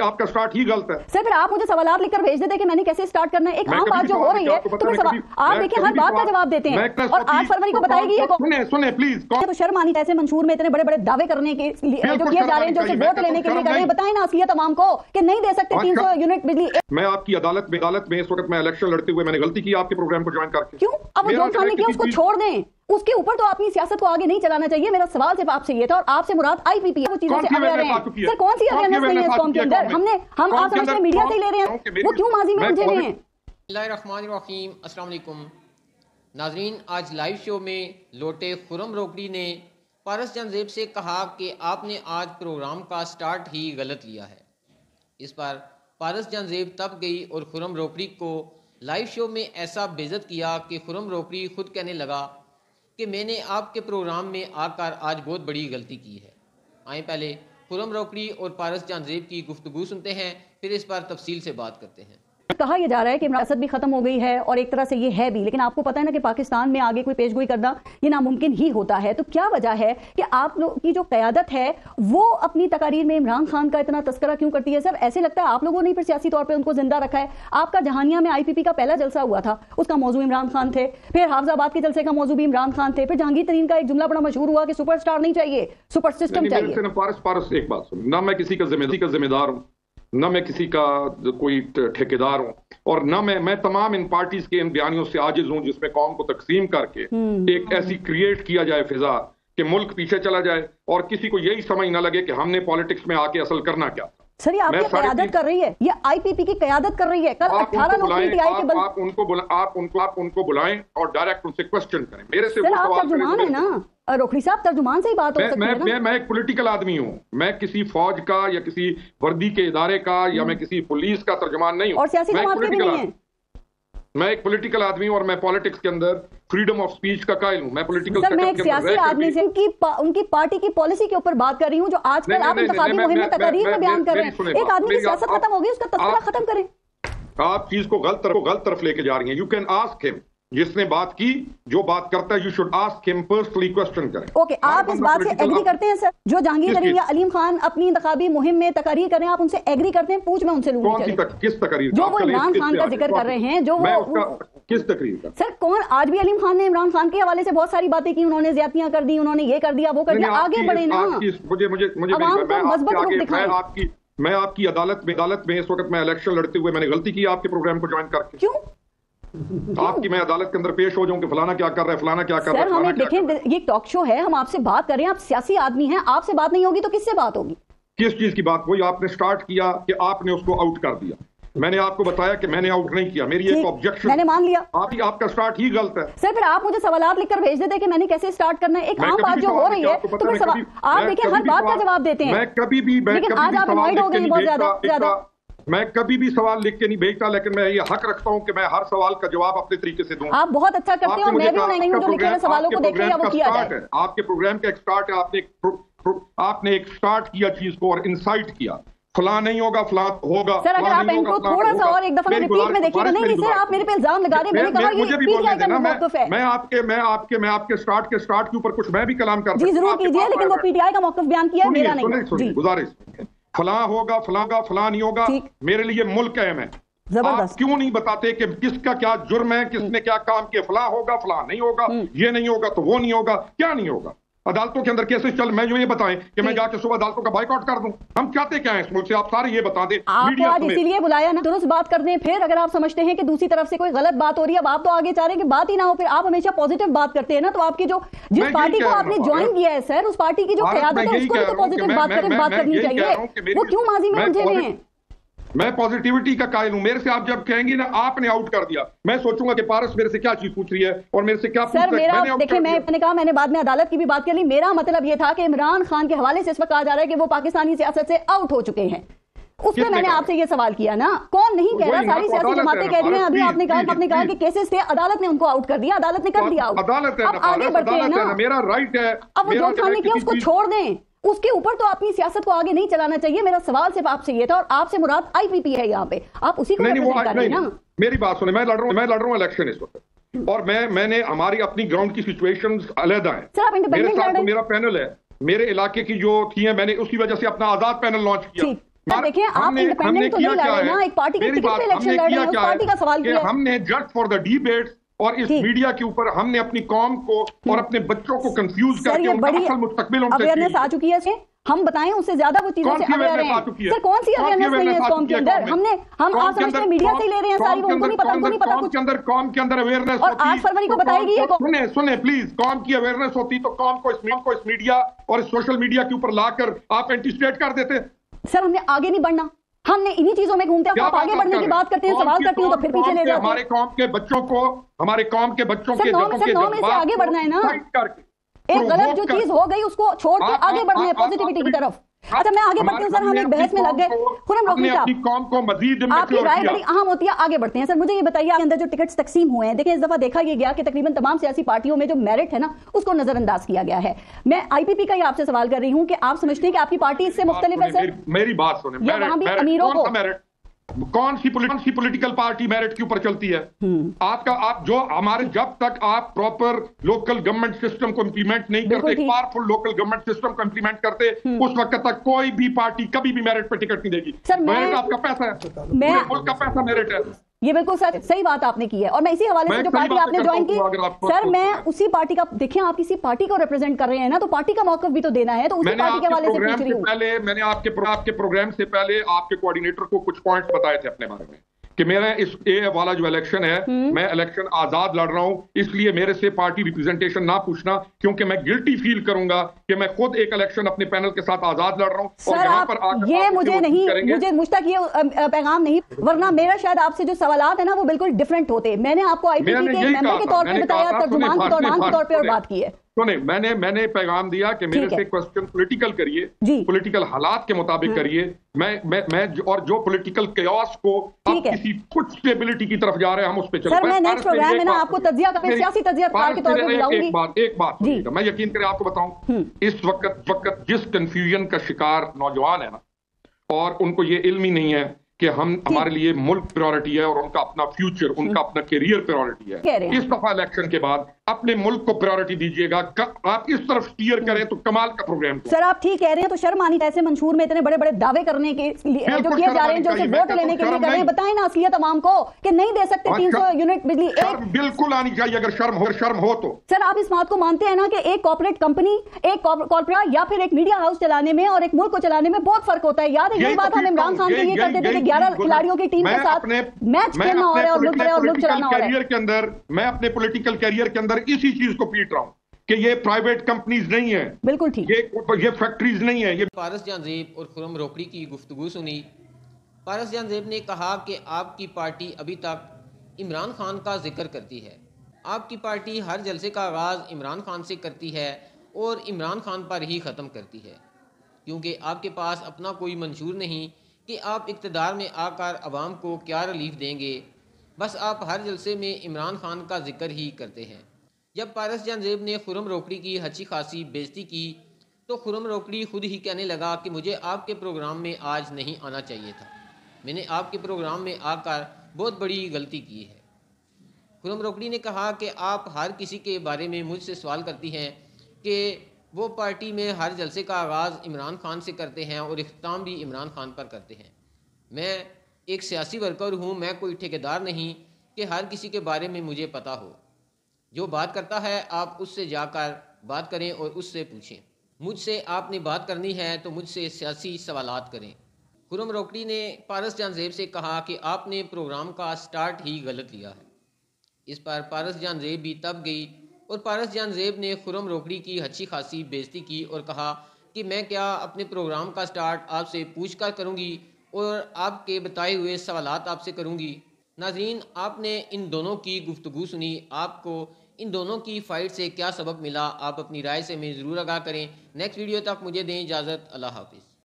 आपकी आपका स्टार्ट ही गलत है। सर फिर आप मुझे सवाल लिखकर भेज देते कि मैंने कैसे स्टार्ट करना है? एक आम बात जो हो रही है तो फिर सवाल आप देखिए हर बात का जवाब देते हैं। और आठ फरवरी को तो बताएगी सुने सुने प्लीज़ तो शर्म आनी ऐसे मंशूर में इतने बड़े बड़े दावे करने के लिए जो किए जा रहे हैं जो वोट लेने के तो लिए कर रहे हैं। बताएँ ना असलियत तमाम को कि नहीं दे सकते तीन सौ यूनिट बिजली मैं आपकी अदालत में अदालत में इस वक्त मैं इलेक्शन लड़ते हुए मैंने गलती की आपके प्रोग्राम को ज्वाइन करके। क्यों? अब खान ने किया उसको छोड़ दें। उसके ऊपर तो अपनी सियासत को आगे नहीं चलाना चाहिए। मेरा सवाल सिर्फ़ आपसे ये था और आपसे मुराद आईपीपी वो चीज़ों से अवेयर हैं। है? सर कौन सी अवेयरनेस नहीं है इस कौम के अंदर? हमने हम आप समझते हैं मीडिया से ही ले रहे हैं। वो क्यों माजी में उलझे हुए हैं? रहीम अस्सलाम नाजरीन आज लाइव शो में लोटे खुरम रोकड़ी ने पारस जंजेब से कहा कि आपने आज प्रोग्राम का स्टार्ट ही गलत लिया है। इस पर पारस जंजेब तब गई और खुरम रोकड़ी को लाइव शो में ऐसा बेइज्जत किया कि खुरम रोकड़ी खुद कहने लगा कि मैंने आपके प्रोग्राम में आकर आज बहुत बड़ी गलती की है। आए पहले खुरम रोकड़ी और पारस जानजेब की गुफ्तु सुनते हैं, फिर इस पर तफसील से बात करते हैं। कहा यह जा रहा है कि विरासत भी खत्म हो गई है और एक तरह से ये है भी। लेकिन आपको पता है ना कि पाकिस्तान में आगे कोई पेशगोई करना ये नामुमकिन ही होता है। तो क्या वजह है कि आप लोग की जो क्यादत है वो अपनी तकारीर में इमरान खान का इतना तस्करा क्यों करती है? सर ऐसे लगता है आप लोगों ने फिर सियासी तौर पर उनको ज़िंदा रखा है। आपका जहानिया में आईपीपी का पहला जलसा हुआ था उसका मौजू इमरान खान थे। फिर हाफजाबाद के जलसे का मौजू भी इमरान खान थे। फिर जहांगीर तरीन का एक जुमला बड़ा मशहूर हुआ कि सुपरस्टार नहीं चाहिए सुपर सिस्टम चाहिए। ना पारस पारस एक बात ना मैं किसी का जिम्मेदार का जिम्मेदार हूँ। न मैं किसी का कोई ठेकेदार हूँ और न मैं मैं तमाम इन पार्टीज़ के इन बयानियों से आजिज हूँ जिसमें कौम को तकसीम करके एक ऐसी क्रिएट किया जाए फिजा कि मुल्क पीछे चला जाए और किसी को यही समझ ना लगे कि हमने पॉलिटिक्स में आके असल करना क्या। सर ये आपकी क्यादत कर रही है। ये आईपीपी की क्यादत कर रही है। कल अठारह 18 लोग पीटीआई के बल आप उनको बुला, आप उनको आप उनको बुलाएँ और डायरेक्ट उनसे क्वेश्चन करें। मेरे से सर आप तर्जुमान है ना? रोखड़ी साहब तर्जुमान से ही बात हो सकती है मैं मैं एक पॉलिटिकल आदमी हूँ। मैं किसी फौज का या किसी वर्दी के इदारे का या मैं किसी पुलिस का तर्जुमान नहीं हूँ। और सियासी जमात के भी नहीं है। मैं एक पॉलिटिकल आदमी हूँ और मैं पॉलिटिक्स के अंदर फ्रीडम ऑफ़ स्पीच का कायल हूँ। मैं पॉलिटिकल मैं एक सियासी आदमी से उनकी पा, उनकी पार्टी की पॉलिसी के ऊपर बात कर रही हूँ जो आजकल आप इंतजामी मुहिम में तकरीर का बयान कर रहे हैं। एक आदमी की सियासत खत्म खत्म होगी उसका तस्करा खत्म करें। आप चीज़ को गलत तरफ़ गलत तरफ़ लेके जा रही हैं। यू कैन आस्क हिम जिसने बात की जो बात करता है you should ask him personally question करें। ओके आप इस बात से एग्री करते हैं सर जो जहांगीर चीज़? या अलीम खान अपनी इंतखाबी मुहिम में तकारीर कर रहे हैं आप उनसे एग्री करते हैं? पूछ मैं उनसे लूँगी कौन सी तक, किस तकरीर? जो वो इमरान खान का ज़िक्र कर रहे हैं जो वो किस तकरीर का? सर कौन? आज भी अलीम खान ने इमरान खान के हवाले से बहुत सारी बातें की उन्होंने ज्यादतियाँ कर दी उन्होंने ये कर दिया वो कर दिया। आगे बढ़े ना। मुझे मुझे मुझे आपकी मैं आपकी अदालत में अदालत में इस वक्त मैं इलेक्शन लड़ते हुए मैंने गलती की आपके प्रोग्राम को ज्वाइन करके। क्यों? आपकी मैं अदालत के अंदर पेश हो जाऊँ कि फलाना क्या कर रहा है फलाना क्या कर रहा है सर हमें। देखें ये टॉक शो है हम आपसे बात कर रहे हैं आप सियासी आदमी हैं आपसे बात नहीं होगी तो किससे बात होगी? किस चीज़ की बात? वही आपने स्टार्ट किया कि आपने उसको आउट कर दिया। मैंने आपको बताया कि मैंने आउट नहीं किया मेरी एक ऑब्जेक्शन मैंने मान लिया। आप ही आपका स्टार्ट ही गलत है। सर फिर आप मुझे सवाल लिखकर भेज देते कि मैंने कैसे स्टार्ट करना है? एक आम बात जो हो रही है तो फिर सवाल आप देखिए हर बात का जवाब देते हैं। मैं कभी भी मैं लेकिन आज आप सवाल हो नहीं बहुत ज्यादा- मैं कभी भी सवाल लिख के नहीं भेजता लेकिन मैं ये हक रखता हूँ कि मैं हर सवाल का जवाब अपने तरीके से दूँ। आप बहुत अच्छा करते हैं मैं भी नहीं हूँ जो लिखे हुए सवालों को देखे वो प्रोग्राम किया है। आपके प्रोग्राम का एक स्टार्ट है। आपने आपने एक स्टार्ट किया चीज़ को और इंसाइट किया। फला नहीं होगा फला होगा सर अगर आप इनको थोड़ा सा और एक दफ़ा रिपीट में देखिएगा। नहीं सर आप मेरे पे इल्ज़ाम लगा रहे हैं। मैंने कहा ये बोलने देना मैं मौकफ है। मैं आपके मैं आपके मैं आपके स्टार्ट के स्टार्ट के ऊपर कुछ मैं भी कलाम कर जी हूँ, ज़रूर कीजिए लेकिन वो पीटीआई का मौकफ बयान किया है मेरा नहीं। जी। गुजारिश। फला होगा फलागा फला नहीं होगा मेरे लिए मुल्क अहम है ज़बरदस्त। आप क्यों नहीं बताते कि किसका क्या जुर्म है किसने क्या काम किया? फला होगा फला नहीं होगा ये नहीं होगा तो वो नहीं होगा क्या नहीं होगा? अदालतों के अंदर केसेस चल मैं जो ये बताएँ कि मैं जाके सुबह अदालतों का बाइकआउट कर दूँ। हम चाहते क्या है इस मुल्क से? आप सारे ये बता दें आपको मीडिया आज इसीलिए बुलाया ना दुरुस्त बात करने फिर अगर आप समझते हैं कि दूसरी तरफ़ से कोई गलत बात हो रही है अब आप तो आगे चाह रहे हैं कि बात ही ना हो फिर आप हमेशा पॉजिटिव बात करते हैं ना तो आपकी जो जिस पार्टी को आपने ज्वाइन किया है सर उस पार्टी की जो क्यादत है उसको भी तो पॉजिटिव बात करनी चाहिए। वो क्यों माजी में उलझे हुए हैं? मैं पॉजिटिविटी का कायल हूँ। मेरे से आप जब कहेंगी ना आपने आउट कर दिया। मैं सोचूँगा कि पारस मेरे से क्या चीज़ पूछ रही है और मेरे से क्या सर मेरा मैंने देखिए मैं। मैंने कहा मैंने बाद में अदालत की भी बात कर ली। मेरा मतलब ये था कि इमरान खान के हवाले से इस वक्त कहा जा रहा है कि वो पाकिस्तानी सियासत से आउट हो चुके हैं। उसमें मैंने आपसे ये सवाल किया ना कौन नहीं कह रहा? सारी तो सियासी जमातें कह रही हैं अभी आपने कहा आपने कहा कि केसेस थे अदालत ने उनको आउट कर दिया अदालत ने कर दिया। है अब आगे बढ़ते हैं ना। मेरा राइट है। अब वो खान ने किया उसको छोड़ दें। उसके ऊपर तो अपनी सियासत को आगे नहीं चलाना चाहिए। मेरा सवाल सिर्फ़ आपसे ये था और आपसे मुराद आईपीपी है यहाँ पे। आप उसी को नहीं नहीं नहीं ना? मेरी बात सुने मैं लड़ रहा हूँ मैं लड़ रहा हूँ इलेक्शन इस वक्त और मैं मैंने हमारी अपनी ग्राउंड की सिचुएशन अलहदा है। सर, आप लड़ रहे तो मेरा पैनल है। मेरे इलाके की जो थी है मैंने उसकी वजह से अपना आज़ाद पैनल लॉन्च किया। देखिए आप इंडिपेंडेंट तो नहीं लड़ रहे? ना? एक पार्टी के टिकट पे इलेक्शन लड़ रहे हैं? पार्टी का सवाल किया। हमने जस्ट फॉर द डिबेट और इस मीडिया के ऊपर हमने अपनी कौम को और अपने बच्चों को कंफ्यूज करके उनका असल मुस्तकबिल अवेयरनेस आ चुकी है हम बताएँ उससे ज़्यादा वो चीज़ों से अवेयर हैं। सर कौन सी अवेयरनेस नहीं है इस कौम के अंदर? हमने हम आप समझते हैं मीडिया से ही ले रहे हैं सारी वो उनको नहीं पता उनको नहीं पता कुछ। अंदर कौम के अंदर अवेयरनेस और आठ फरवरी को बताएगी ये। सुने सुने प्लीज़ कौम की अवेयरनेस होती तो कौम को इस को इस मीडिया और इस सोशल मीडिया के ऊपर लाकर आप एंटीस्टेट कर देते। सर हमने आगे नहीं बढ़ना। हमने इन्हीं चीज़ों में घूमते हैं आप आगे बढ़ने की बात करते हैं सवाल करते हूँ तो फिर पीछे ले जाते जाते हमारे काम के बच्चों को हमारे कौम के बच्चों के नौ में- से आगे बढ़ना है ना। एक गलत जो चीज़ हो गई उसको छोड़ के आगे बढ़ना है पॉजिटिविटी की तरफ़। अच्छा मैं आगे बढ़ती हूँ सर हम एक बहस में लग गए। खुरम रोकनी साहब कौम को मजीद आपकी राय बड़ी अहम होती है आगे बढ़ते हैं। सर मुझे ये बताइए आपके अंदर जो टिकट तकसीम हुए हैं देखिए इस दफ़ा देखा ये गया कि तकरीबन तमाम सियासी पार्टियों में जो मेरिट है ना उसको नजरअंदाज किया गया है। मैं आईपीपी का ही आपसे सवाल कर रही हूँ कि आप समझते हैं कि आपकी पार्टी इससे मुख्तलिफ़ है सर? मेरी, बात सुने या वहाँ भी अमीरों को- मेरिट कौन सी कौन सी पॉलिटिकल पार्टी मेरिट के ऊपर चलती है? हम्म। आपका आप जो हमारे जब तक आप प्रॉपर लोकल गवर्नमेंट सिस्टम को इम्प्लीमेंट नहीं करते पावरफुल लोकल गवर्नमेंट सिस्टम को इम्प्लीमेंट करते उस वक्त तक कोई भी पार्टी कभी भी मेरिट पर टिकट नहीं देगी। मेरिट आपका पैसा है। मैं- मुल्क का पैसा मेरिट है। ये बिल्कुल सर सही बात आपने की है। और मैं इसी हवाले से जो पार्टी आपने ज्वाइन की सर मैं उसी पार्टी का देखिए आप किसी पार्टी को रिप्रेजेंट कर रहे हैं ना तो पार्टी का मौकफ भी तो देना है तो उसी पार्टी के हवाले से पूछ रही हूँ। पहले मैंने आपके आपके प्रोग्राम से पहले आपके कोऑर्डिनेटर को कुछ पॉइंट्स बताए थे अपने बारे में। कि मेरा इस ए वाला जो इलेक्शन है हम्म। मैं इलेक्शन आज़ाद लड़ रहा हूँ इसलिए मेरे से पार्टी रिप्रेजेंटेशन ना पूछना क्योंकि मैं गिल्टी फील करूँगा कि मैं खुद एक इलेक्शन अपने पैनल के साथ आज़ाद लड़ रहा हूँ। और सर यहाँ आप पर आकर ये मुझे नहीं मुझे मुझ तक ये पैगाम नहीं वरना मेरा शायद आपसे जो सवाल है ना वो बिल्कुल डिफरेंट होते। मैंने आपको आईपीपी मैंने के मेंबर के तौर पे मैंने बताया तर्जुमान के तौर सुने, तौर पे बात की है। सुने मैंने मैंने पैगाम दिया कि मेरे से क्वेश्चन पॉलिटिकल करिए। पॉलिटिकल हालात के मुताबिक करिए। मैं मैं मैं और जो पॉलिटिकल केओस को अब किसी कुछ स्टेबिलिटी की तरफ़ जा रहे हैं हम उस पे चल। मैं प्रोग्राम एक में ना बात आपको सुनिए। का- सियासी तज्जियाकार के तौर पे एक- बुलाऊँगी। एक बात एक बात मैं यकीन करें आपको हम्म। बताऊँ इस वक्त वक्त जिस कंफ्यूजन का शिकार नौजवान है ना और उनको ये इल्म ही नहीं है कि हम हमारे लिए मुल्क प्रायोरिटी है और उनका अपना फ्यूचर उनका अपना करियर प्रायोरिटी है। इस दफ़ा इलेक्शन के बाद अपने मुल्क को प्रायोरिटी दीजिएगा। आप इस तरफ़ स्टीयर करें तो कमाल का प्रोग्राम सर आप ठीक कह रहे हैं तो शर्म आनी ऐसे मंशूर में इतने बड़े बड़े दावे करने के लिए जो किए जा रहे हैं जो वोट लेने के लिए कर रहे हैं बताएँ ना असलियत तमाम को कि नहीं दे सकते तीन सौ यूनिट बिजली एक बिल्कुल आनी चाहिए अगर शर्म हो शर्म हो तो। सर आप इस बात को मानते हैं ना कि एक कॉर्पोरेट कंपनी एक कॉर्पोरेट या फिर एक मीडिया हाउस चलाने में और एक मुल्क को चलाने में बहुत फ़र्क होता है। याद है यही तो बात हम इमरान खान के लिए करते थे कि ग्यारह खिलाड़ियों की टीम के साथ मैच खेलना हो रहा है और मुल्क चलाना हो रहा है। के अंदर मैं अपने पॉलिटिकल कैरियर के अंदर इसी चीज़ को पीट रहा हूँ कि ये प्राइवेट कंपनीज़ नहीं है। बिल्कुल ठीक। ये ये फैक्ट्रीज नहीं है ये पारस जानजेब और खुरम रोकड़ी की गुफ्तगु सुनी पारस जानजेब ने कहा कि आपकी पार्टी अभी तक इमरान खान का ज़िक्र करती है। आपकी पार्टी हर जलसे का आगाज़ इमरान खान से करती है और इमरान खान पर ही ख़त्म करती है। क्योंकि आपके पास अपना कोई मंशूर नहीं कि आप इकतदार में आकर आवाम को क्या रिलीफ देंगे। बस आप हर जलसे में इमरान खान का ज़िक्र ही करते हैं। जब पारस जानजेब ने खुरम रोकड़ी की, हची खासी बेजती की तो खुरम रोकड़ी खुद ही कहने लगा कि मुझे आपके प्रोग्राम में आज नहीं आना चाहिए था। मैंने आपके प्रोग्राम में आकर बहुत बड़ी गलती की है। खुरम रोकड़ी ने कहा कि आप हर किसी के बारे में मुझसे सवाल करती हैं कि वो पार्टी में हर जलसे का आगाज़ इमरान खान से करते हैं और इख्ताम भी इमरान खान पर करते हैं। मैं एक सियासी वर्कर हूँ, मैं कोई ठेकेदार नहीं कि हर किसी के बारे में मुझे पता हो। जो बात करता है, आप उससे जाकर बात करें और उससे पूछें। मुझसे आपने बात करनी है तो मुझसे सियासी सवालात करें। खुरम रोकड़ी ने पारस जानजेब से कहा कि आपने प्रोग्राम का स्टार्ट ही गलत लिया है। इस पर पारस जानजेब भी तब गई और पारस जानजेब ने खुरम रोकड़ी की अच्छी खासी बेजती की और कहा कि मैं क्या अपने प्रोग्राम का स्टार्ट आपसे पूछ कर करूँगी और आपके बताए हुए सवाल आपसे करूँगी? नाजरीन, आपने इन दोनों की गुफ्तगु सुनी, आपको इन दोनों की फ़ाइट से क्या सबक मिला? आप अपनी राय से हमें ज़रूर आगाह करें। नेक्स्ट वीडियो तक मुझे दें इजाज़त। अल्लाह हाफिज़।